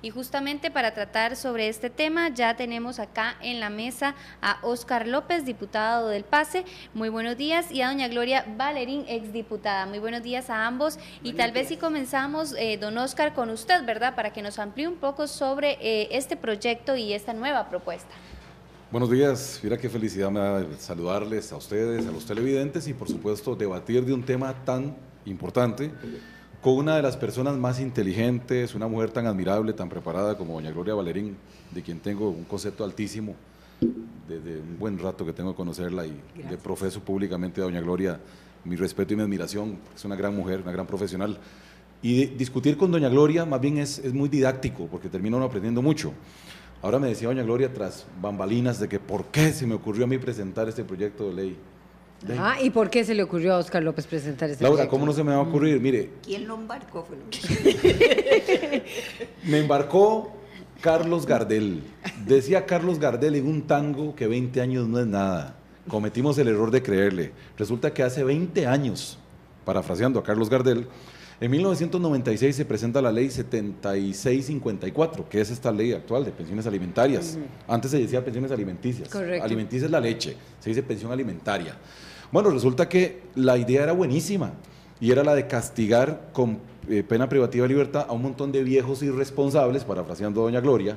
Y justamente para tratar sobre este tema ya tenemos acá en la mesa a Óscar López, diputado del PASE. Muy buenos días. Y a doña Gloria Valerín, exdiputada. Muy buenos días a ambos. y tal vez si comenzamos, eh, don Óscar, con usted, ¿verdad? Para que nos amplíe un poco sobre eh, este proyecto y esta nueva propuesta. Buenos días, mira qué felicidad me da saludarles a ustedes, a los televidentes y por supuesto debatir de un tema tan importante con una de las personas más inteligentes, una mujer tan admirable, tan preparada como doña Gloria Valerín, de quien tengo un concepto altísimo desde un buen rato que tengo que conocerla y le profeso públicamente a doña Gloria mi respeto y mi admiración, es una gran mujer, una gran profesional. Y discutir con doña Gloria más bien es, es muy didáctico porque termina uno aprendiendo mucho. Ahora me decía doña Gloria tras bambalinas de que por qué se me ocurrió a mí presentar este proyecto de ley. Ah, ¿y por qué se le ocurrió a Oscar López presentar este Laura, ¿cómo no se me va a ocurrir? Mire. ¿Quién lo embarcó? me embarcó Carlos Gardel. Decía Carlos Gardel en un tango que 20 años no es nada. Cometimos el error de creerle. Resulta que hace 20 años, parafraseando a Carlos Gardel, en 1996 se presenta la ley 7654, que es esta ley actual de pensiones alimentarias. Antes se decía pensiones alimenticias. Correcto. Alimenticia es la leche, se dice pensión alimentaria. Bueno, resulta que la idea era buenísima y era la de castigar con eh, pena privativa de libertad a un montón de viejos irresponsables, parafraseando a Doña Gloria,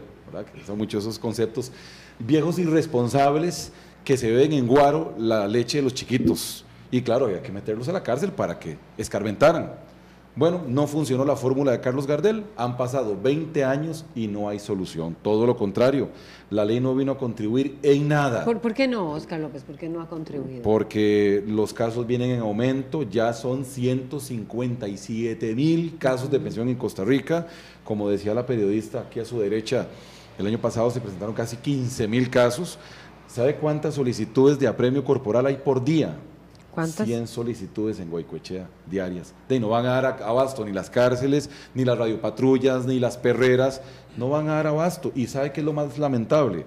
que son muchos esos conceptos, viejos irresponsables que se ven en guaro la leche de los chiquitos. Y claro, había que meterlos a la cárcel para que escarmentaran. Bueno, no funcionó la fórmula de Carlos Gardel, han pasado 20 años y no hay solución. Todo lo contrario, la ley no vino a contribuir en nada. ¿Por, qué no, Oscar López? ¿Por qué no ha contribuido? Porque los casos vienen en aumento, ya son 157 mil casos de pensión en Costa Rica. Como decía la periodista aquí a su derecha, el año pasado se presentaron casi 15 mil casos. ¿Sabe cuántas solicitudes de apremio corporal hay por día? ¿Cuántas? 100 solicitudes en Guaycoechea diarias. De no van a dar abasto ni las cárceles, ni las radiopatrullas, ni las perreras, no van a dar abasto. Y sabe qué es lo más lamentable.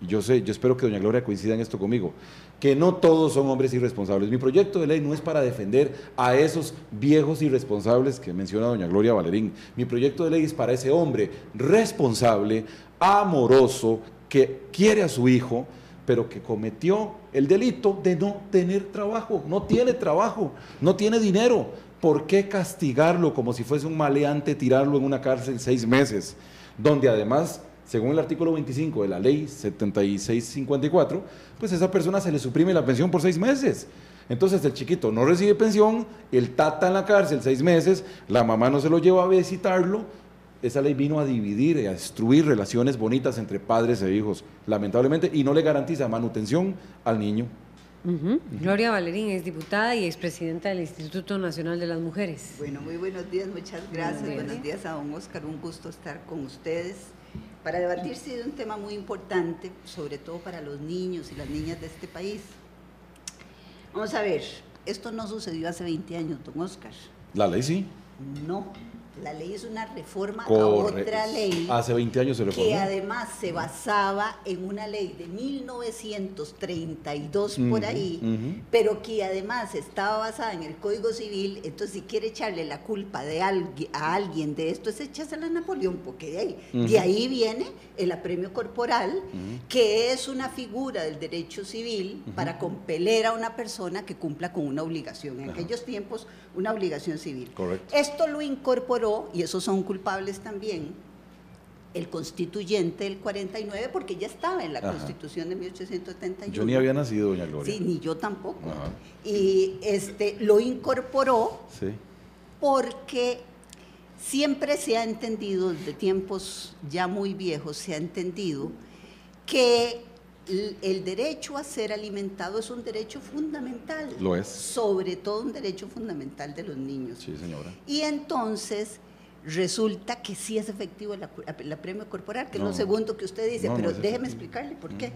Yo sé, yo espero que doña Gloria coincida en esto conmigo, que no todos son hombres irresponsables. Mi proyecto de ley no es para defender a esos viejos irresponsables que menciona doña Gloria Valerín. Mi proyecto de ley es para ese hombre responsable, amoroso, que quiere a su hijo, pero que cometió el delito de no tener trabajo, no tiene trabajo, no tiene dinero. ¿Por qué castigarlo como si fuese un maleante, tirarlo en una cárcel seis meses? Donde además, según el artículo 25 de la ley 7654, pues a esa persona se le suprime la pensión por seis meses. Entonces el chiquito no recibe pensión, el tata en la cárcel seis meses, la mamá no se lo lleva a visitarlo, esa ley vino a dividir y a destruir relaciones bonitas entre padres e hijos, lamentablemente, y no le garantiza manutención al niño. Gloria Valerín es diputada y expresidenta del Instituto Nacional de las Mujeres. Bueno, muy buenos días, muchas gracias. Buenos días, a don Oscar, un gusto estar con ustedes para debatirse de un tema muy importante, sobre todo para los niños y las niñas de este país. Vamos a ver, esto no sucedió hace 20 años, don Oscar. La ley sí. No, la ley es una reforma a otra ley. Hace 20 años se reformó. Que además se basaba en una ley de 1932 por ahí, pero que además estaba basada en el Código Civil. Entonces, si quiere echarle la culpa de a alguien de esto, es echársela a Napoleón, porque de ahí, de ahí viene el apremio corporal, que es una figura del derecho civil para compeler a una persona que cumpla con una obligación. En aquellos tiempos, una obligación civil. Correcto. Esto lo incorporó y esos son culpables también, el constituyente del 49, porque ya estaba en la constitución de 1871. Yo ni había nacido, doña Gloria. Sí, ni yo tampoco. Y este, lo incorporó porque siempre se ha entendido, desde tiempos ya muy viejos, se ha entendido que el derecho a ser alimentado es un derecho fundamental. Lo es. Sobre todo un derecho fundamental de los niños. Sí, señora. Y entonces resulta que sí es efectivo el, premio corporal, que es lo segundo que usted dice, pero déjeme explicarle por qué.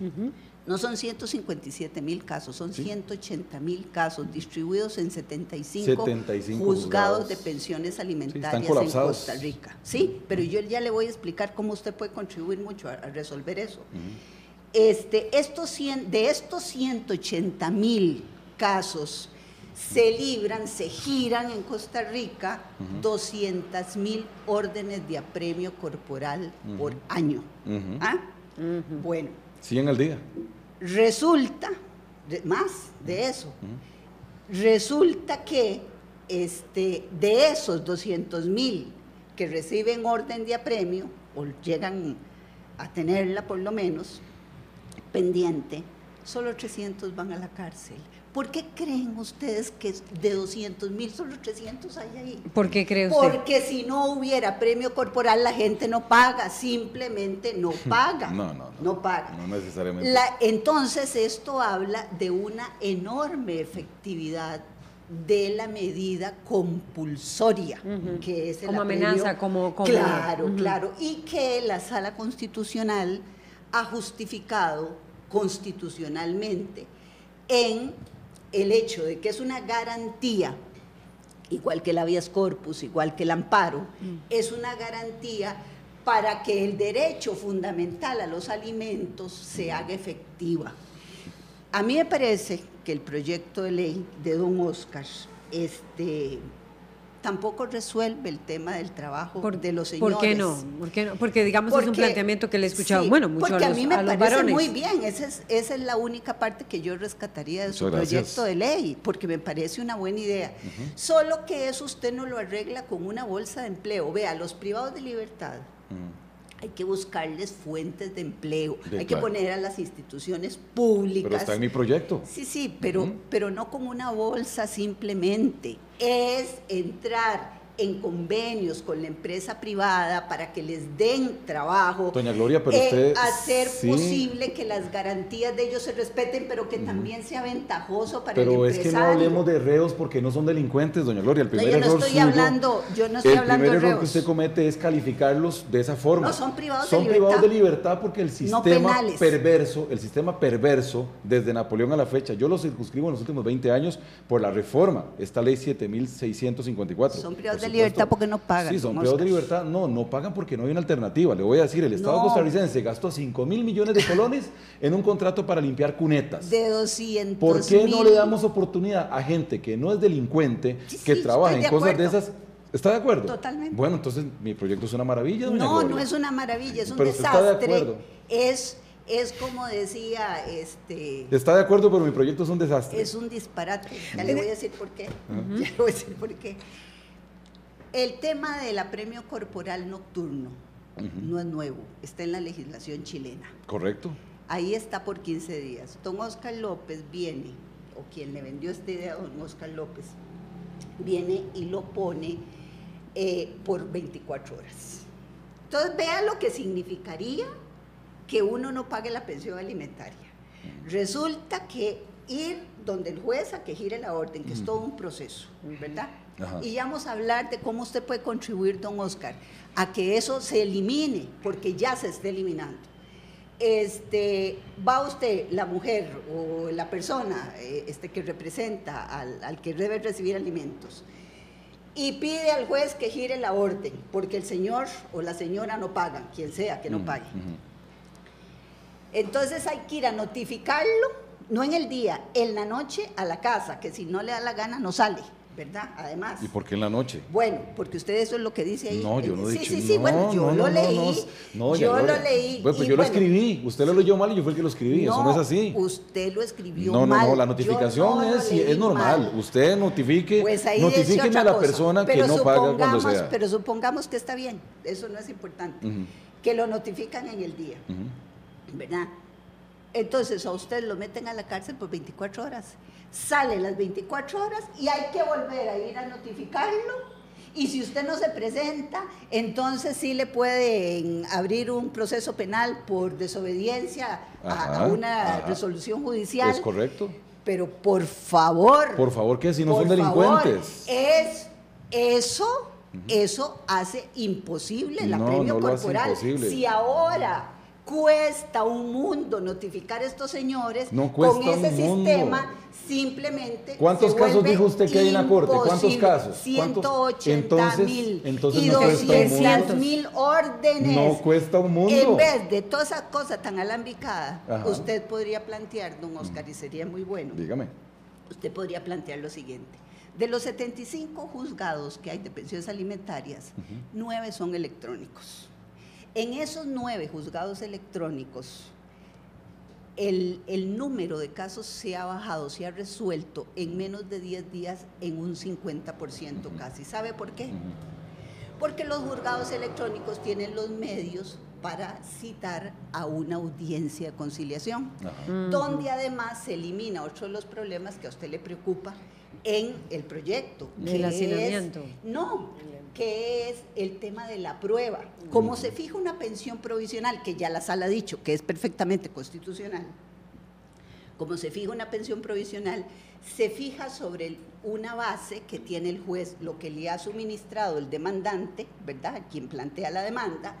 Mm, mm. No son 157 mil casos, son 180 mil casos distribuidos en 75, juzgados, de pensiones alimentarias en Costa Rica. Sí, pero yo ya le voy a explicar cómo usted puede contribuir mucho a, resolver eso. Este, estos de estos 180 mil casos, se libran, se giran en Costa Rica 200 mil órdenes de apremio corporal por año. ¿Ah? Bueno. 100 al día. Resulta, más de eso, resulta que este, de esos 200 mil que reciben orden de apremio, o llegan a tenerla por lo menos pendiente, solo 300 van a la cárcel. ¿Por qué creen ustedes que de 200 mil solo 300 hay ahí? ¿Por qué cree usted? Porque si no hubiera premio corporal, la gente no paga, simplemente no paga. No, no, no. No paga. No necesariamente. entonces, esto habla de una enorme efectividad de la medida compulsoria, que es el como amenaza, como, claro, claro, y que la Sala Constitucional ha justificado constitucionalmente en el hecho de que es una garantía, igual que el habeas corpus, igual que el amparo, es una garantía para que el derecho fundamental a los alimentos se haga efectiva. A mí me parece que el proyecto de ley de don Oscar este, tampoco resuelve el tema del trabajo de los señores. ¿Por qué no? Porque digamos es un planteamiento que le he escuchado, bueno, mucho porque a, a mí me parece muy bien, esa es, esa es la única parte que yo rescataría de su proyecto de ley, porque me parece una buena idea. Solo que eso usted no lo arregla con una bolsa de empleo. Vea, los privados de libertad hay que buscarles fuentes de empleo, hay que poner a las instituciones públicas. Pero está en mi proyecto. Sí, sí, pero, pero no como una bolsa simplemente. Es entrar en convenios con la empresa privada para que les den trabajo. Doña Gloria, pero usted... Hacer posible que las garantías de ellos se respeten, pero que también sea ventajoso para pero el empresario. Pero es que no hablemos de reos porque no son delincuentes, doña Gloria. El primer no, yo no error estoy hablando, yo no estoy el hablando primer reos. error que usted comete es calificarlos de esa forma. No, son privados son de libertad. privados de libertad porque el sistema perverso, el sistema perverso, desde Napoleón a la fecha, yo lo circunscribo en los últimos 20 años por la reforma, esta ley 7654. Son privados de libertad porque no pagan. Sí, son privados de libertad. No, no pagan porque no hay una alternativa. Le voy a decir, el Estado costarricense gastó 5 mil millones de colones en un contrato para limpiar cunetas. De 200 ¿Por qué no le damos oportunidad a gente que no es delincuente, que trabaja en cosas de esas? ¿Está de acuerdo? Totalmente. Bueno, entonces mi proyecto es una maravilla, doña No, Gloria? no es una maravilla, es un pero desastre. Está de acuerdo. Es es como decía este Está de acuerdo, pero mi proyecto es un desastre. Es un disparate. Ya le voy a decir por qué. Ya le voy a decir por qué. El tema del apremio corporal nocturno no es nuevo, está en la legislación chilena. Correcto. Ahí está por 15 días. Don Oscar López viene, o quien le vendió esta idea a don Oscar López, viene y lo pone eh, por 24 horas. Entonces vea lo que significaría que uno no pague la pensión alimentaria. Resulta que ir donde el juez a que gire la orden, que es todo un proceso, ¿verdad? Y vamos a hablar de cómo usted puede contribuir, don Oscar, a que eso se elimine, porque ya se está eliminando. Este, va usted, la mujer o la persona eh, este, que representa al, que debe recibir alimentos, y pide al juez que gire la orden, porque el señor o la señora no pagan, quien sea que no pague. Entonces hay que ir a notificarlo, no en el día, en la noche a la casa, que si no le da la gana no sale. ¿Verdad? Además. ¿Y por qué en la noche? Bueno, porque usted eso es lo que dice ahí. No, yo no sí, dicho. Sí, sí, sí, bueno, yo lo leí. No, yo lo leí. Bueno, pues yo lo escribí. Usted lo leyó mal y yo fui el que lo escribí. eso no es así. Usted lo escribió mal. No, no, no, la notificación es, es normal. Usted notifique, pues notifíqueme a la persona que no paga cuando sea. Pero supongamos que está bien. Eso no es importante. Que lo notifican en el día. ¿Verdad? Entonces a usted lo meten a la cárcel por 24 horas sale las 24 horas y hay que volver a ir a notificarlo. Y si usted no se presenta, entonces sí le pueden abrir un proceso penal por desobediencia a, una resolución judicial. Es correcto. Pero por favor. Por favor, que si no son delincuentes. es eso, eso hace imposible el apremio corporal. Si ahora cuesta un mundo notificar a estos señores con ese sistema simplemente ¿Cuántos casos dijo usted que hay en la corte? ¿Cuántos casos? 180 mil y no 200 mil órdenes. No cuesta un mundo. En vez de toda esa cosa tan alambicada, usted podría plantear, don Oscar, y sería muy bueno. Dígame. usted podría plantear lo siguiente. De los 75 juzgados que hay de pensiones alimentarias, nueve son electrónicos. En esos nueve juzgados electrónicos, el, número de casos se ha bajado, se ha resuelto en menos de 10 días en un 50% casi. ¿Sabe por qué? Porque los juzgados electrónicos tienen los medios para citar a una audiencia de conciliación, donde además se elimina otro de los problemas que a usted le preocupa en el proyecto. El hacinamiento. no, que es el tema de la prueba. Como se fija una pensión provisional, que ya la sala ha dicho que es perfectamente constitucional, como se fija una pensión provisional, se fija sobre una base que tiene el juez, lo que le ha suministrado el demandante, ¿verdad? Quien plantea la demanda,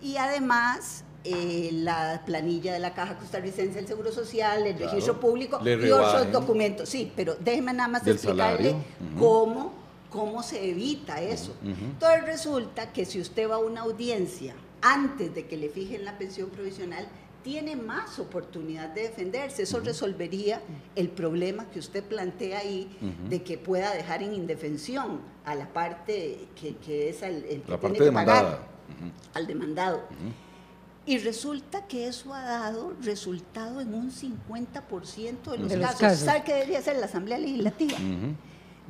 y además eh, la planilla de la Caja Costarricense del Seguro Social, el registro público y otros documentos. Sí, pero déjeme nada más explicarle cómo, cómo se evita eso. Entonces resulta que si usted va a una audiencia antes de que le fijen la pensión provisional, tiene más oportunidad de defenderse. Eso resolvería el problema que usted plantea ahí de que pueda dejar en indefensión a la parte que, es el, que tiene que pagar al demandado. Y resulta que eso ha dado resultado en un 50% de los, casos. ¿Sabe qué debería hacer la Asamblea Legislativa?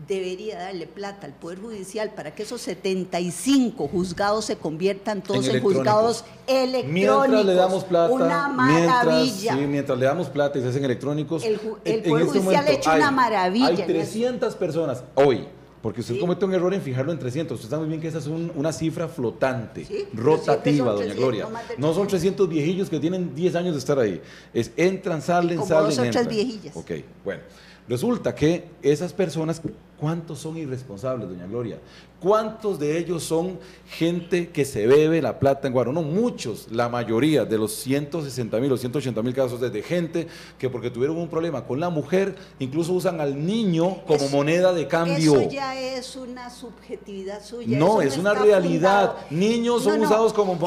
Debería darle plata al Poder Judicial para que esos 75 juzgados se conviertan todos en, juzgados electrónicos. Mientras le damos plata, una maravilla. Mientras, le damos plata y se hacen electrónicos. El, Poder este Judicial ha hecho una maravilla. Hay 300 personas hoy porque usted comete un error en fijarlo en 300. Usted sabe muy bien que esa es una cifra flotante, rotativa, doña Gloria. No, son 300 viejillos que tienen 10 años de estar ahí. Es entran, salen, salen, dos entran. viejillas. Ok, bueno. Resulta que esas personas, ¿cuántos son irresponsables, doña Gloria? ¿Cuántos de ellos son gente que se bebe la plata en Guaro? No, muchos, la mayoría de los 160 mil o 180 mil casos de gente que porque tuvieron un problema con la mujer, incluso usan al niño como moneda de cambio. Eso ya es una subjetividad suya. No, es una realidad. Niños son usados como,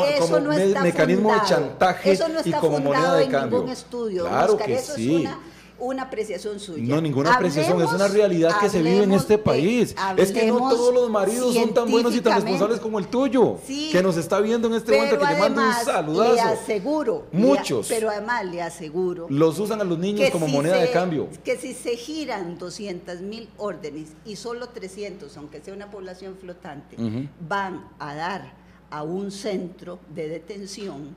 mecanismo de chantaje y como moneda de cambio. Ningún estudio, claro que sí una apreciación suya. No, ninguna apreciación, es una realidad que se vive en este país. Es que no todos los maridos son tan buenos y tan responsables como el tuyo, que nos está viendo en este momento, que le mando un saludazo. Le aseguro. Muchos. pero además le aseguro. Los usan a los niños como moneda de cambio. Que si se giran 200 mil órdenes y solo 300, aunque sea una población flotante, van a dar a un centro de detención,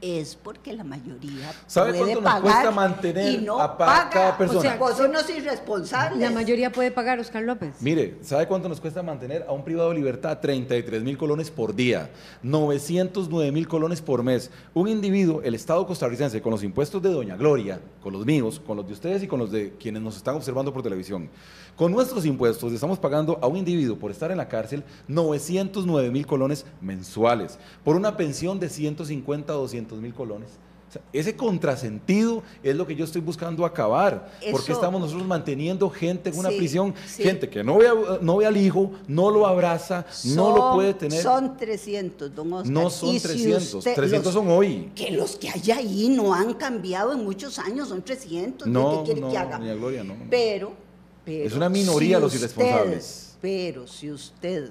es porque la mayoría ¿Sabe puede cuánto nos cuesta mantener a cada persona? O sea, vos no irresponsables. La mayoría puede pagar, Oscar López. Mire, ¿sabe cuánto nos cuesta mantener a un privado de libertad? 33 mil colones por día, 909 mil colones por mes. Un individuo, el Estado costarricense, con los impuestos de Doña Gloria, con los míos, con los de ustedes y con los de quienes nos están observando por televisión, con nuestros impuestos estamos pagando a un individuo por estar en la cárcel 909 mil colones mensuales, por una pensión de 150 a 200 mil colones. ese contrasentido es lo que yo estoy buscando acabar. porque estamos nosotros manteniendo gente en una prisión? Gente que no ve, no ve al hijo, no lo abraza, no lo puede tener. Son 300, don Oscar. No son 300, 300 son hoy. Que los que hay ahí no han cambiado en muchos años, son 300. No, ¿Qué quiere que haga? Gloria, no. Pero es una minoría los irresponsables. Pero si usted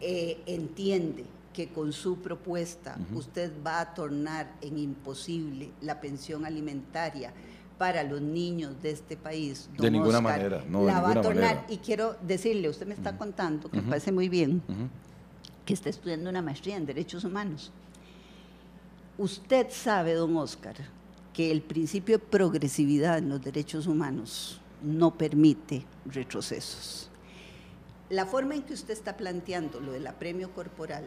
eh, entiende que con su propuesta usted va a tornar en imposible la pensión alimentaria para los niños de este país. de ninguna manera, no, la va a tornar. Y quiero decirle, usted me está contando, que me parece muy bien, que está estudiando una maestría en Derechos Humanos. Usted sabe, don Oscar, que el principio de progresividad en los derechos humanos no permite retrocesos. La forma en que usted está planteando lo del apremio corporal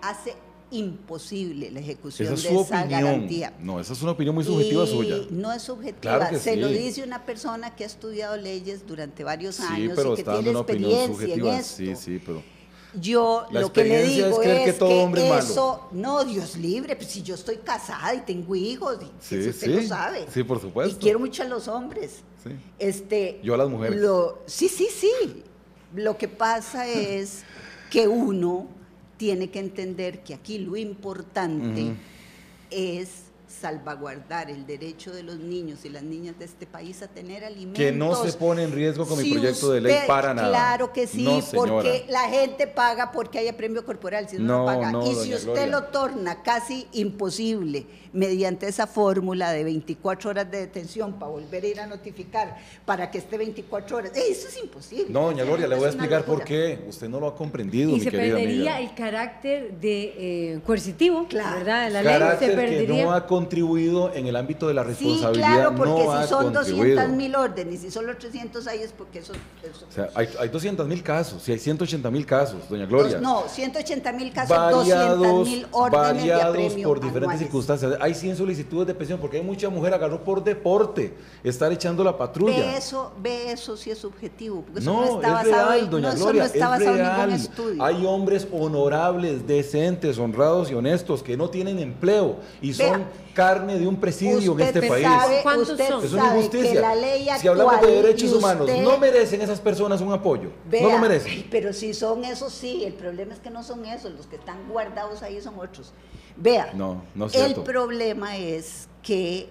hace imposible la ejecución de esa garantía. No, esa es una opinión muy subjetiva suya. No es subjetiva, se lo dice una persona que ha estudiado leyes durante varios años y que tiene experiencia en esto. Sí, sí, pero yo lo que le digo es, que, eso, no, Dios libre, pues si yo estoy casada y tengo hijos, y usted lo sabe. Sí, por supuesto. Y quiero mucho a los hombres. Este, yo a las mujeres. sí, sí, sí. Lo que pasa es que uno tiene que entender que aquí lo importante es salvaguardar el derecho de los niños y las niñas de este país a tener alimentos. Que no se pone en riesgo con mi proyecto de ley para nada. Claro que sí, porque la gente paga porque haya premio corporal, si no, paga. y si usted lo torna casi imposible mediante esa fórmula de 24 horas de detención para volver a ir a notificar, para que esté 24 horas, eso es imposible. No, doña Gloria, le voy a explicar por qué. Usted no lo ha comprendido, y se perdería el carácter de eh, coercitivo, claro. ¿verdad? La ley se perdería. que no ha contribuido en el ámbito de la responsabilidad. Sí, claro, porque si son 200 mil órdenes y si solo 300 hay es porque eso... o sea, hay, hay 200 mil casos, si hay 180 mil casos, doña Gloria. no, 180 mil casos, variados, 200 mil órdenes variados por diferentes circunstancias hay 100 solicitudes de pensión porque hay mucha mujer agarró por deporte estar echando la patrulla. Ve eso, ve eso si es subjetivo, porque eso no, está es real, doña Gloria, es real. Hay hombres honorables, decentes, honrados y honestos que no tienen empleo y son carne de un presidio en este país. Es una injusticia. si hablamos de derechos humanos, no merecen esas personas un apoyo. no lo merecen. Pero si son esos, sí. El problema es que no son esos. Los que están guardados ahí son otros. Vea, no, no el problema es que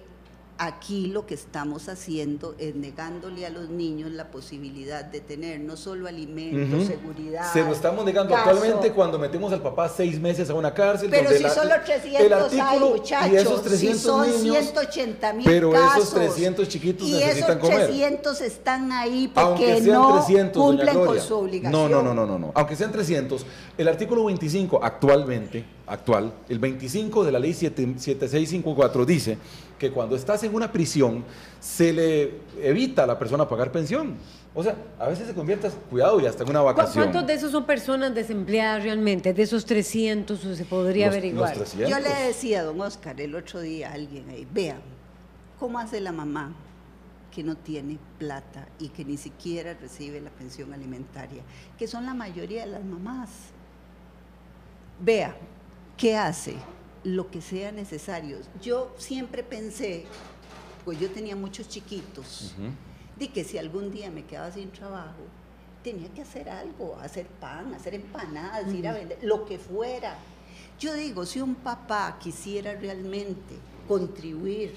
Aquí lo que estamos haciendo es negándole a los niños la posibilidad de tener no solo alimentos, seguridad. Se lo estamos negando actualmente cuando metemos al papá seis meses a una cárcel. Pero si solo 300 hay, muchachos, y esos 300 si son 180 mil Pero esos 300 chiquitos necesitan comer. Y esos 300 están ahí porque no cumplen con su obligación. No, no, no, no, no, no. Aunque sean 300, el artículo 25 actualmente, actual, el 25 de la ley 7654 dice que cuando estás en una prisión se le evita a la persona pagar pensión. O sea, a veces se convierte, cuidado, y hasta en una vacación. ¿Cuántos de esos son personas desempleadas realmente? De esos 300 se podría averiguar. Yo le decía a don Oscar el otro día a alguien ahí, vean, ¿cómo hace la mamá que no tiene plata y que ni siquiera recibe la pensión alimentaria? Que son la mayoría de las mamás. Vea, ¿qué hace? lo que sea necesario. Yo siempre pensé, pues yo tenía muchos chiquitos, de que si algún día me quedaba sin trabajo, tenía que hacer algo, hacer pan, hacer empanadas, ir a vender, lo que fuera. Yo digo, si un papá quisiera realmente contribuir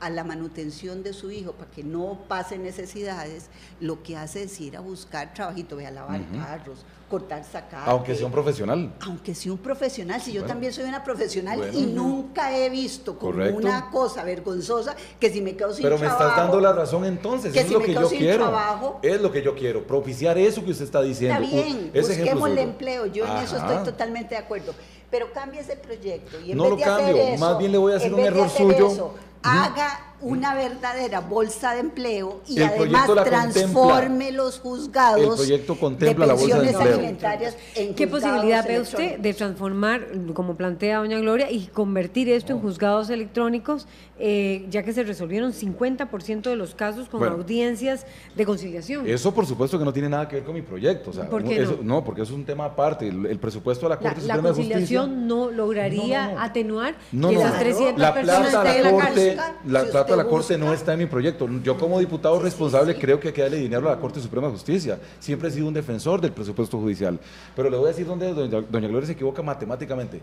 a la manutención de su hijo para que no pase necesidades, lo que hace es ir a buscar trabajito, ve a lavar carros cortar sacar. Aunque sea un profesional. Aunque sea un profesional, si yo también soy una profesional y nunca he visto como una cosa vergonzosa que si me quedo sin trabajo. Pero me estás dando la razón entonces, es lo que yo quiero. es lo que yo quiero, propiciar eso que usted está diciendo. Está bien, busquemos el empleo, yo en eso estoy totalmente de acuerdo. Pero cambie ese proyecto y en no vez lo de cambio, hacer más bien le voy a hacer un error suyo haga una verdadera bolsa de empleo y además transforme los juzgados el proyecto contempla de pensiones la bolsa de alimentarias en ¿Qué posibilidad ve usted de transformar, como plantea doña Gloria, y convertir esto en juzgados electrónicos, eh, ya que se resolvieron 50% de los casos con audiencias de conciliación? Eso por supuesto que no tiene nada que ver con mi proyecto. ¿Por qué no? porque eso es un tema aparte. El, presupuesto de la Corte la, Suprema de Justicia... ¿La conciliación no lograría atenuar que esas 300 personas estén en la cárcel? la plata de la Corte no está en mi proyecto. Yo como diputado responsable creo que hay que darle dinero a la Corte Suprema de Justicia. Siempre he sido un defensor del presupuesto judicial. Pero le voy a decir dónde doña, Gloria se equivoca matemáticamente.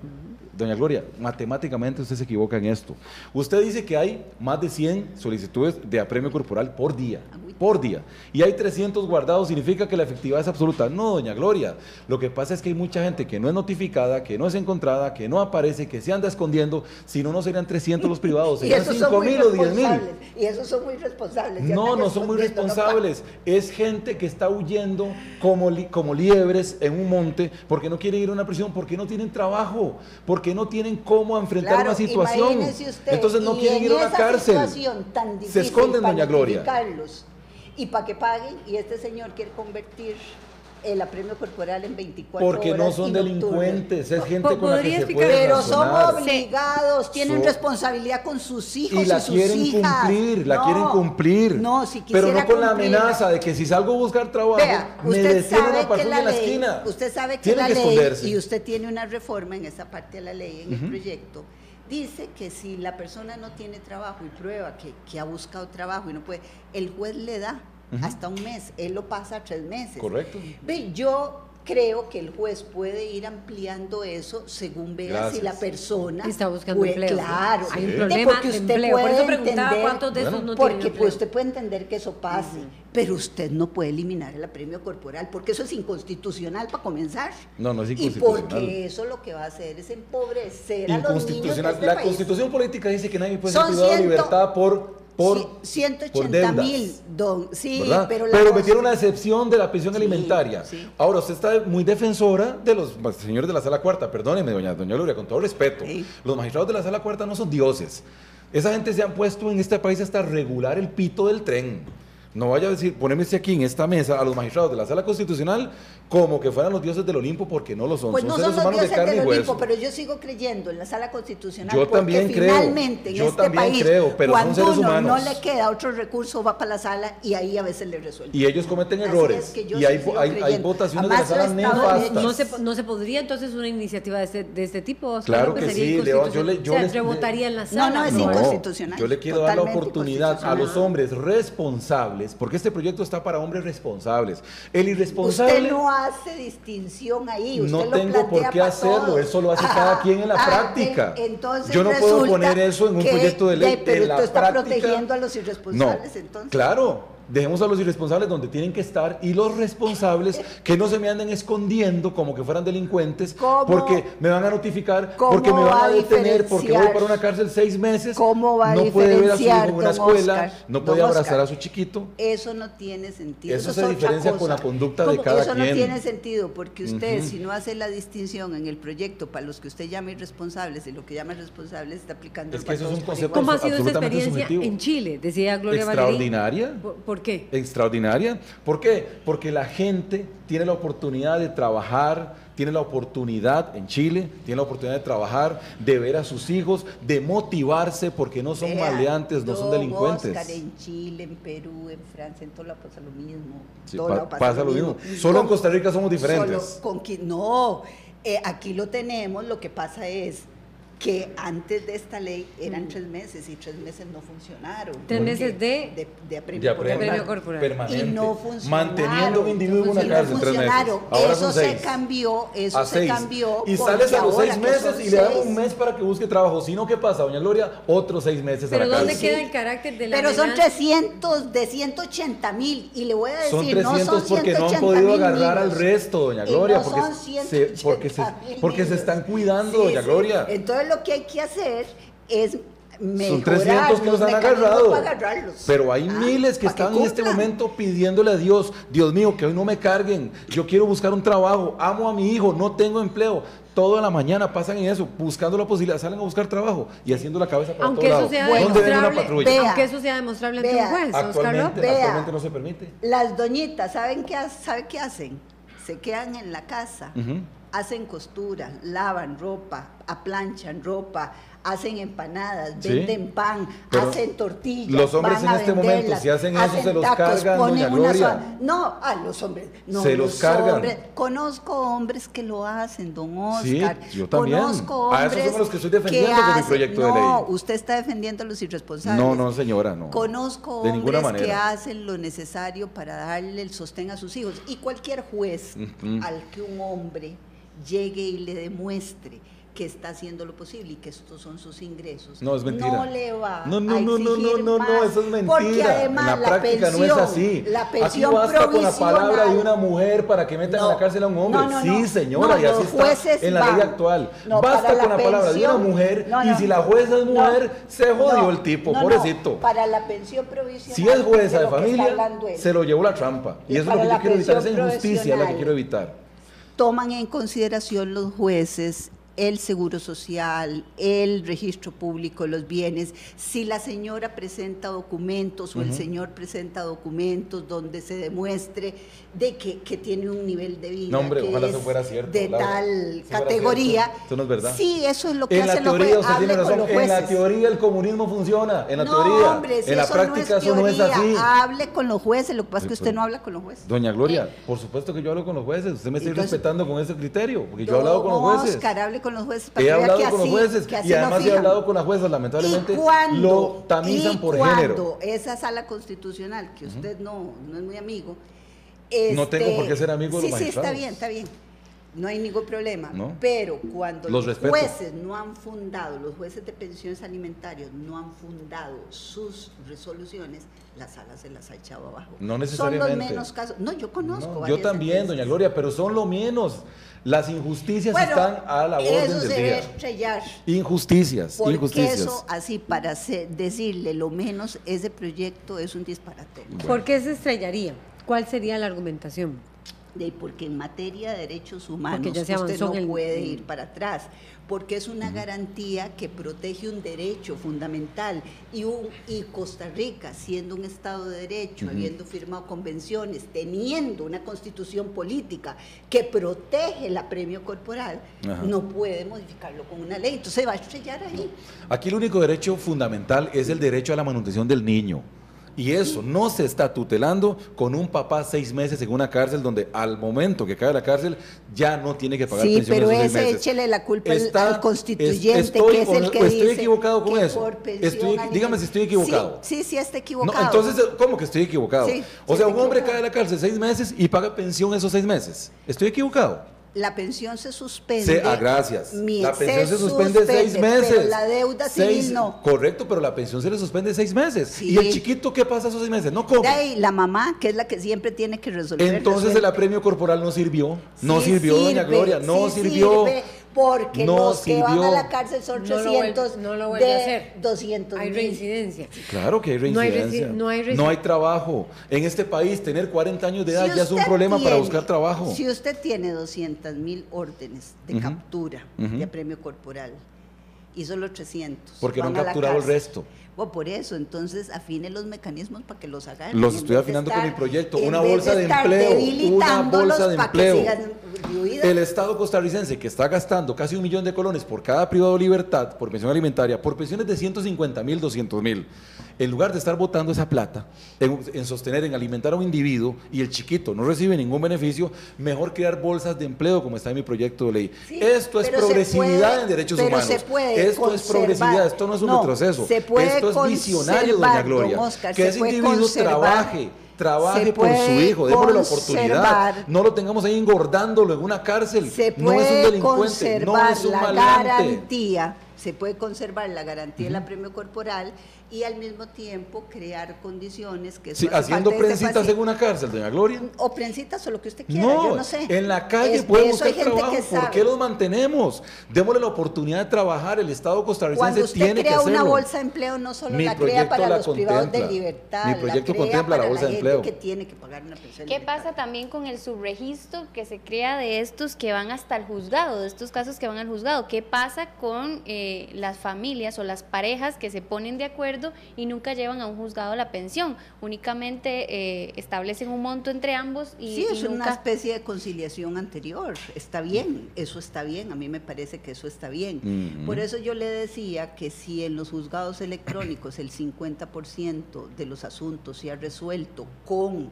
Doña Gloria, matemáticamente usted se equivoca en esto. Usted dice que hay más de 100 solicitudes de apremio corporal por día. Por día. Y hay 300 guardados. ¿Significa que la efectividad es absoluta? No, doña Gloria. Lo que pasa es que hay mucha gente que no es notificada, que no es encontrada, que no aparece, que se anda escondiendo. Si no, no serían 300 los privados, serían 5 mil o 10 mil. Y esos son muy responsables. No, no son muy responsables. es gente que está huyendo como, como liebres en un monte porque no quieren ir a una prisión, porque no tienen trabajo, porque no tienen cómo enfrentar una situación. Entonces no quieren ir a una cárcel. Se esconden, doña Gloria. Y para que paguen, y este señor quiere convertir el apremio corporal en 24 Porque horas. Porque no son delincuentes, es gente con la que se puede Pero son obligados, tienen responsabilidad con sus hijos y, la sus quieren hijas. cumplir, la quieren cumplir. No, si Pero no con la amenaza de que si salgo a buscar trabajo, me detiene una persona en la esquina. Usted sabe que la ley, y usted tiene una reforma en esa parte de la ley, en el proyecto, dice que si la persona no tiene trabajo y prueba que, que ha buscado trabajo y no puede, el juez le da hasta un mes, él lo pasa a tres meses. Correcto. Ve, yo creo que el juez puede ir ampliando eso según vea si la persona está buscando empleo. Claro, hay un problema porque usted de empleo. Puede Por eso preguntaba entender, cuántos de esos no Porque pues, usted puede entender que eso pase, pero usted no puede eliminar el apremio corporal porque eso es inconstitucional para comenzar. No, no es inconstitucional. Y porque eso lo que va a hacer es empobrecer a los niños de este La Constitución política dice que nadie puede ser privado de libertad por por, 180 mil, don, sí, pero, pero metieron una excepción de la pensión alimentaria. Ahora, usted está muy defensora de los señores de la sala cuarta, perdóneme, doña, doña Gloria, con todo respeto. Los magistrados de la sala cuarta no son dioses. Esa gente se han puesto en este país hasta regular el pito del tren. No vaya a decir, poneme aquí en esta mesa a los magistrados de la sala constitucional como que fueran los dioses del Olimpo porque no lo son. Pues son no seres son los humanos dioses de del Olimpo, pero yo sigo creyendo en la sala constitucional yo porque también finalmente creo, en yo este también país creo, pero cuando son seres uno humanos. no le queda otro recurso va para la sala y ahí a veces le resuelve. Y ellos cometen errores y hay, hay, hay, votaciones de la sala nefastas. No se, no se podría entonces una iniciativa de este, de este tipo. Claro que, sí, Leo, yo le, yo o sea, rebotaría en la sala. No, no es inconstitucional. Yo le quiero dar la oportunidad a los hombres responsables, porque este proyecto está para hombres responsables. El irresponsable. Usted no hace distinción ahí. Usted no lo tengo por qué hacerlo. Eso lo hace cada quien en la ah, práctica. Entonces Yo no puedo poner eso en un proyecto de ley. pero en la está práctica, protegiendo a los irresponsables no, entonces. Claro dejemos a los irresponsables donde tienen que estar y los responsables que no se me anden escondiendo como que fueran delincuentes porque me van a notificar, porque me van a, detener, porque voy para una cárcel seis meses. ¿Cómo va a no puede ver a su hijo en una escuela, no puede abrazar a su chiquito. Eso no tiene sentido. Eso, se diferencia con la conducta de cada quien. Eso no tiene sentido porque usted, si no hace la distinción en el proyecto para los que usted llama irresponsables y lo que llama responsables está aplicando es que eso es un concepto ¿Cómo ha sido esa experiencia en Chile? Decía Gloria Extraordinaria. ¿Por, qué? Extraordinaria ¿Por qué? Porque la gente tiene la oportunidad de trabajar, tiene la oportunidad en Chile, tiene la oportunidad de trabajar, de ver a sus hijos, de motivarse porque no son maleantes, no son delincuentes. Oscar, en Chile, en Perú, en Francia, en todo lado pasa lo mismo. pasa, lo mismo. Solo en Costa Rica somos diferentes. con, no, eh, aquí lo tenemos, lo que pasa es que antes de esta ley eran tres meses y tres meses no funcionaron. Tres meses de, de, de, apremio, corporal. Permanente. Y no funcionaron. Manteniendo un individuo en una cárcel tres meses. Ahora eso se cambió, eso se cambió. Y sales a los seis meses y le dan un mes para que busque trabajo. Si no, ¿qué pasa, doña Gloria? Otros seis meses Pero a la ¿dónde queda el carácter de la Pero son 300 de 180 mil y le voy a decir, son 300 no son porque no han podido agarrar al resto, doña Gloria. porque, se, porque, se, porque se están cuidando, doña Gloria. Entonces lo que hay que hacer es Son 300 que los han agarrado. Pero hay ah, miles que están en este momento pidiéndole a Dios, Dios mío, que hoy no me carguen, yo quiero buscar un trabajo, amo a mi hijo, no tengo empleo. Toda la mañana pasan en eso, buscando la posibilidad, salen a buscar trabajo y haciendo la cabeza para aunque eso Sea demostrable, aunque eso sea demostrable ante un juez, actualmente, actualmente no se permite. Las doñitas, ¿saben qué, ¿sabe qué hacen? Se quedan en la casa, hacen costura, lavan ropa, aplanchan ropa, hacen empanadas, venden pan, hacen tortillas. Los hombres en este momento, si hacen eso, se los cargan, doña Gloria. No, a los hombres. No, se los, cargan. conozco hombres que lo hacen, don Oscar. Sí, yo también. Conozco hombres a esos son los que estoy defendiendo con mi proyecto de ley. No, usted está defendiendo a los irresponsables. No, no, señora, no. Conozco de hombres manera. que hacen lo necesario para darle el sostén a sus hijos. Y cualquier juez al que un hombre llegue y le demuestre que está haciendo lo posible y que estos son sus ingresos. No, es mentira. No le va no, no, a no, no, no, no, no, eso es mentira. Porque además en la, práctica pensión, no es así. La pensión Aquí basta con la palabra de una mujer para que metan no, en la cárcel a un hombre. No, sí, señora, y así está en la ley actual. basta con la, palabra de una mujer y si la jueza es mujer, se jodió el tipo, pobrecito. para la pensión provisional. Si es jueza de, familia, se lo llevó la trampa. Y, eso es lo que yo quiero evitar, esa injusticia es la que quiero evitar. Toman en consideración los jueces el seguro social, el registro público los bienes, si la señora presenta documentos o el señor presenta documentos donde se demuestre de que, que tiene un nivel de vida no, que ojalá es fuera cierto, de tal categoría. Eso no es verdad. Sí, eso es lo que en hacen teoría, los jueces. En la teoría el comunismo funciona, en la teoría. Hombre, en la práctica eso no es así. Hable con los jueces, lo que pasa es que usted no habla con los jueces. Doña Gloria, por supuesto que yo hablo con los jueces, usted me está respetando con ese criterio, porque yo he hablado con los jueces. Oscar, hable con los jueces para he hablado con los jueces y además he hablado con las juezas, lamentablemente lo tamizan por género. esa sala constitucional, que usted no, no es muy amigo, no tengo por qué ser amigo de los magistrados. Sí, está bien, está bien no hay ningún problema. Pero cuando los, jueces no han fundado, los jueces de pensiones alimentarias no han fundado sus resoluciones, las salas se las ha echado abajo. No necesariamente. Son los menos casos. No, yo conozco. yo también, doña Gloria, pero son lo menos. Las injusticias están a la orden eso del se día. estrellar. Injusticias, Porque injusticias. eso, así, para decirle lo menos, ese proyecto es un disparate. ¿Por qué se estrellaría? ¿Cuál sería la argumentación? Porque en materia de derechos humanos usted no puede ir para atrás, porque es una garantía que protege un derecho fundamental. Y, un, y Costa Rica, siendo un Estado de Derecho, habiendo firmado convenciones, teniendo una constitución política que protege la premio corporal, no puede modificarlo con una ley, entonces va a estrellar ahí. Aquí el único derecho fundamental es el derecho a la manutención del niño. Y eso no se está tutelando con un papá seis meses en una cárcel donde al momento que cae la cárcel ya no tiene que pagar sí, pensión pero esos ese échele la culpa al constituyente, que es el que estoy dice equivocado con eso. dígame si estoy equivocado. Sí, sí, está equivocado. entonces, ¿cómo que estoy equivocado? o sea, un hombre cae a la cárcel seis meses y paga pensión esos seis meses. ¿Estoy equivocado? La pensión se suspende. ah, gracias. la pensión se, suspende, seis meses. Pero la deuda civil no. Correcto, pero la pensión se le suspende seis meses. ¿Y el chiquito qué pasa esos seis meses? No come. ahí, la mamá, que es la que siempre tiene que resolver. Entonces el apremio corporal no sirvió. No sirvió, doña Gloria, no sirvió porque los que van a la cárcel son 300 no lo, de a hacer. 200 Hay reincidencia. Claro que hay reincidencia. No hay, no hay, trabajo. En este país, tener 40 años de edad ya es un problema para buscar trabajo. Si usted tiene 200 mil órdenes de captura de premio corporal y solo 300. Porque no han capturado el resto. Por eso, entonces afine los mecanismos para que los hagan. Los estoy afinando con mi proyecto. Una bolsa de, empleo. Una bolsa de empleo. El Estado costarricense que está gastando casi un millón de colones por cada privado libertad, por pensión alimentaria, por pensiones de 150 mil, 200 mil, en lugar de estar botando esa plata en, sostener, en alimentar a un individuo y el chiquito no recibe ningún beneficio, mejor crear bolsas de empleo como está en mi proyecto de ley. esto es progresividad en derechos humanos. esto es progresividad, esto no es un retroceso. esto es visionario, doña Gloria. que ese individuo trabaje trabaje por su hijo, démosle la oportunidad. No lo tengamos ahí engordándolo en una cárcel. Se puede no es un delincuente, no es un la garantía, se puede conservar la garantía de la premio corporal y al mismo tiempo crear condiciones que sí, haciendo este prensitas en una cárcel, doña Gloria. O prensitas o lo que usted quiera, yo no sé. En la calle puede buscar trabajo, ¿por qué los mantenemos? Démosle la oportunidad de trabajar, el Estado costarricense tiene que hacerlo. crea una bolsa de empleo no solo la crea para los privados de libertad, Mi proyecto contempla la bolsa de empleo. que tiene que pagar una pensión ¿Qué pasa también con el subregistro que se crea de estos que van hasta el juzgado, de estos casos que van al juzgado? ¿Qué pasa con eh, las familias o las parejas que se ponen de acuerdo y nunca llevan a un juzgado la pensión, únicamente eh, establecen un monto entre ambos y... Sí, es una especie de conciliación anterior, está bien, eso está bien, a mí me parece que eso está bien. Por eso yo le decía que si en los juzgados electrónicos el 50% de los asuntos se ha resuelto con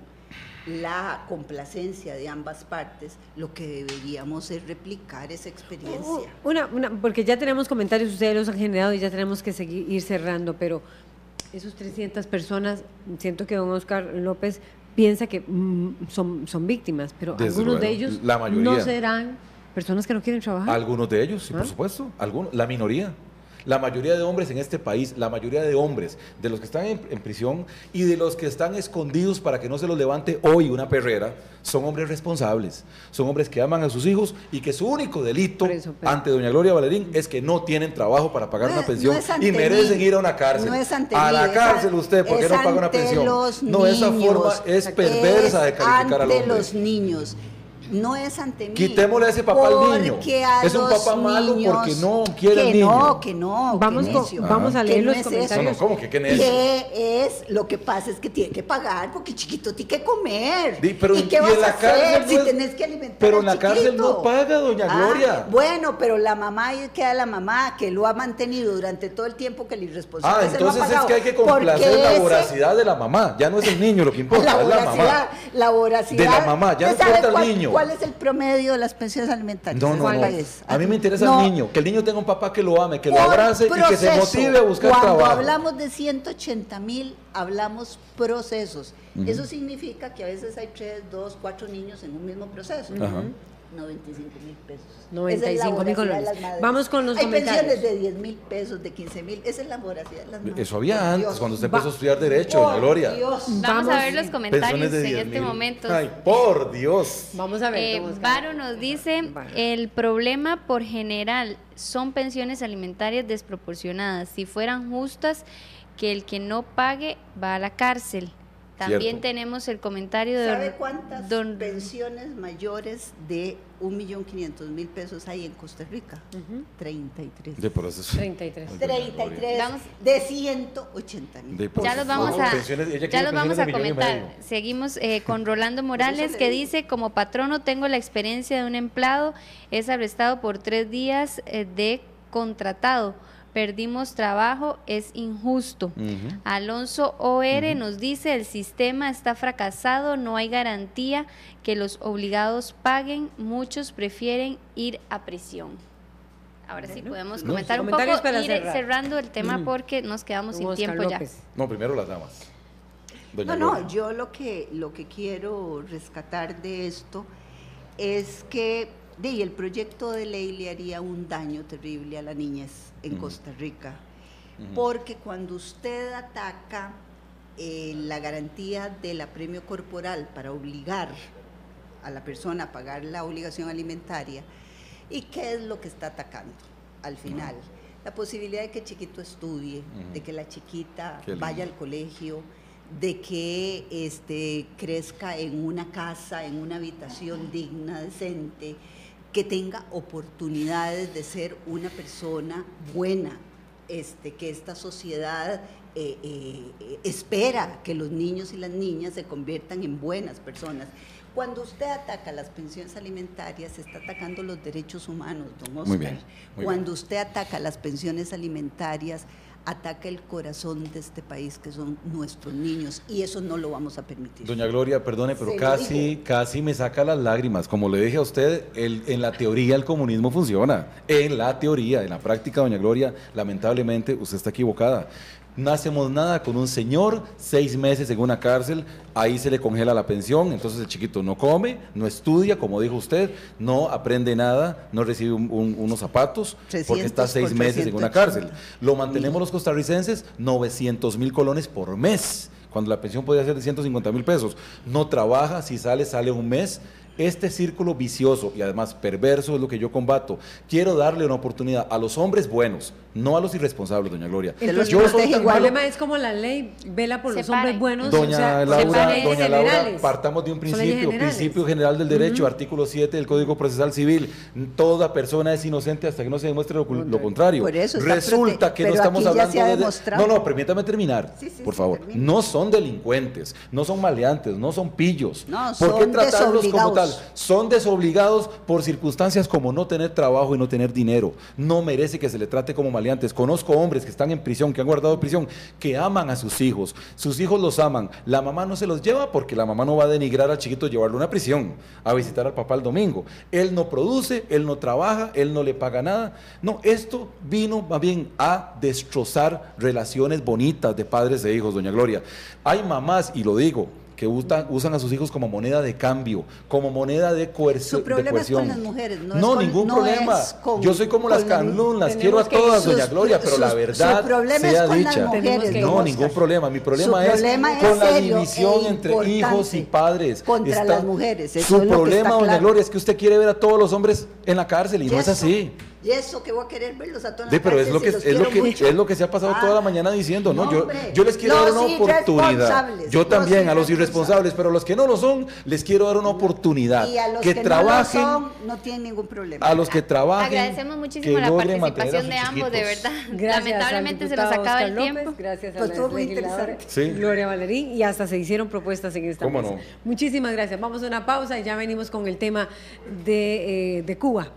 la complacencia de ambas partes, lo que deberíamos es replicar esa experiencia. Oh, una, una, porque ya tenemos comentarios, ustedes los han generado y ya tenemos que seguir ir cerrando, pero esos 300 personas, siento que don Oscar López piensa que mm, son, son víctimas, pero algunos de ellos no serán personas que no quieren trabajar. Algunos de ellos, sí, por ¿Ah? supuesto, algunos, la minoría. La mayoría de hombres en este país, la mayoría de hombres, de los que están en, prisión y de los que están escondidos para que no se los levante hoy una perrera, son hombres responsables, son hombres que aman a sus hijos y que su único delito ante doña Gloria Valerín es que no tienen trabajo para pagar una pensión y merecen ir a una cárcel. a la cárcel usted porque no paga una pensión. no, esa forma es perversa de calificar al hombre. los niños no es ante mí. Quitémosle a ese papá al niño. Es un papá malo porque no quiere que al niño. No, que no, vamos, vamos a leer los comentarios. ¿Cómo que qué ¿Qué es? Lo que pasa es que tiene que pagar porque chiquito tiene que comer. pero, ¿Y qué vas a hacer si tenés que alimentar Pero en la cárcel no paga, doña ah, Gloria. bueno, pero la mamá queda la mamá que lo ha mantenido durante todo el tiempo que el irresponsable Ah, entonces es que hay que complacer la voracidad de la mamá. Ya no es el niño lo que importa, es la mamá. La voracidad. De la mamá, ya no importa el niño ¿Cuál es el promedio de las pensiones alimentarias? No, no, no. A mí me interesa el niño, que el niño tenga un papá que lo ame, que lo abrace y que se motive a buscar trabajo. Cuando hablamos de 180 mil, hablamos procesos. Eso significa que a veces hay tres, dos, cuatro niños en un mismo proceso. Ajá. 95 mil pesos. 95 mil colores. Vamos con los Hay comentarios. pensiones de 10 mil pesos, de 15 mil. Esa es la voracidad de las madres. Eso había antes, cuando usted empezó a estudiar Derecho, doña Gloria. Dios. Vamos, a ver los comentarios en este momento. Ay, por Dios. Vamos a ver. Eh, Varo nos dice, el problema por general son pensiones alimentarias desproporcionadas. Si fueran justas, que el que no pague va a la cárcel. También tenemos el comentario de... ¿Sabe cuántas pensiones mayores de 1.500.000 pesos hay en Costa Rica? 33. De proceso. 33. 33 vamos, de 180 mil. Ya los vamos a, ya los vamos a comentar. Seguimos eh, con Rolando Morales que dice, como patrono tengo la experiencia de un empleado, es arrestado por tres días eh, de contratado perdimos trabajo, es injusto. Alonso OR nos dice, el sistema está fracasado, no hay garantía que los obligados paguen, muchos prefieren ir a prisión. Ahora sí podemos comentar un poco, ir cerrando el tema porque nos quedamos sin tiempo ya. No, primero las damas. no, no, yo lo que, lo que quiero rescatar de esto es que de, el proyecto de ley le haría un daño terrible a la niñez en Costa Rica, porque cuando usted ataca eh, la garantía del apremio corporal para obligar a la persona a pagar la obligación alimentaria, ¿y qué es lo que está atacando al final? La posibilidad de que el chiquito estudie, de que la chiquita vaya al colegio, de que este, crezca en una casa, en una habitación digna, decente, que tenga oportunidades de ser una persona buena, este, que esta sociedad eh, eh, espera que los niños y las niñas se conviertan en buenas personas. Cuando usted ataca las pensiones alimentarias, está atacando los derechos humanos, don Oscar. Muy bien, Cuando usted ataca las pensiones alimentarias, ataca el corazón de este país, que son nuestros niños, y eso no lo vamos a permitir. Doña Gloria, perdone, pero casi, casi me saca las lágrimas. Como le dije a usted, el, en la teoría el comunismo funciona. En la teoría, en la práctica, doña Gloria, lamentablemente usted está equivocada. No hacemos nada con un señor, seis meses en una cárcel, ahí se le congela la pensión, entonces el chiquito no come, no estudia, como dijo usted, no aprende nada, no recibe unos zapatos, porque está seis meses en una cárcel. Lo mantenemos los costarricenses 900 mil colones por mes, cuando la pensión podría ser de 150 mil pesos. No trabaja, si sale, sale un mes este círculo vicioso y además perverso es lo que yo combato. Quiero darle una oportunidad a los hombres buenos, no a los irresponsables, doña Gloria. yo el problema es como la ley vela por los hombres buenos. Doña Laura, doña Laura, partamos de un principio, principio general del derecho, artículo 7 del Código Procesal Civil. Toda persona es inocente hasta que no se demuestre lo, contrario. Resulta que no estamos hablando de... No, no, permítame terminar, por favor. No son delincuentes, no son maleantes, no son pillos. No, ¿Por qué tratarlos como tal? Son desobligados por circunstancias como no tener trabajo y no tener dinero. No merece que se le trate como maleantes. Conozco hombres que están en prisión, que han guardado prisión, que aman a sus hijos. Sus hijos los aman. La mamá no se los lleva porque la mamá no va a denigrar al chiquito llevarlo a una prisión, a visitar al papá el domingo. Él no produce, él no trabaja, él no le paga nada. No, esto vino más bien a destrozar relaciones bonitas de padres e hijos, doña Gloria. Hay mamás, y lo digo, que usan, a sus hijos como moneda de cambio, como moneda de, coerción. Su problema es con las mujeres, no, no ningún problema. Yo soy como las canlón, las quiero a todas, doña Gloria, pero la verdad sea dicha. no, ningún problema. Mi problema, es con la división e entre hijos y padres. Contra las mujeres. su problema, doña Gloria, es que usted quiere ver a todos los hombres en la cárcel y, no es así. Y eso que voy a querer verlos a todos sí, pero es lo que es lo que es lo que se ha pasado toda la ah, mañana diciendo, ¿no? yo, yo les quiero dar una oportunidad. Yo también a los irresponsables, pero a los que no lo son, les quiero dar una oportunidad. Y a los que, trabajen, no, lo son, no tienen ningún problema. A los que trabajen. Agradecemos muchísimo la participación de ambos, de verdad. Lamentablemente se nos acaba el tiempo. gracias a pues la muy interesante. Gloria Valerín y hasta se hicieron propuestas en esta mesa. Muchísimas gracias. Vamos a una pausa y ya venimos con el tema de, eh, de Cuba.